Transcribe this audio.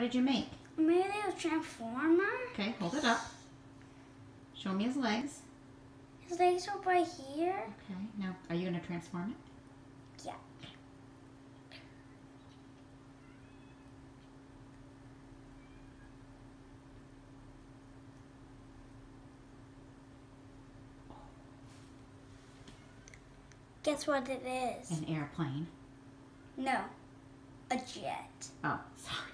What did you make? Maybe a transformer? Okay, hold it up. Show me his legs. His legs are right here. Okay, now are you going to transform it? Yeah. Guess what it is? An airplane. No, a jet. Oh, sorry.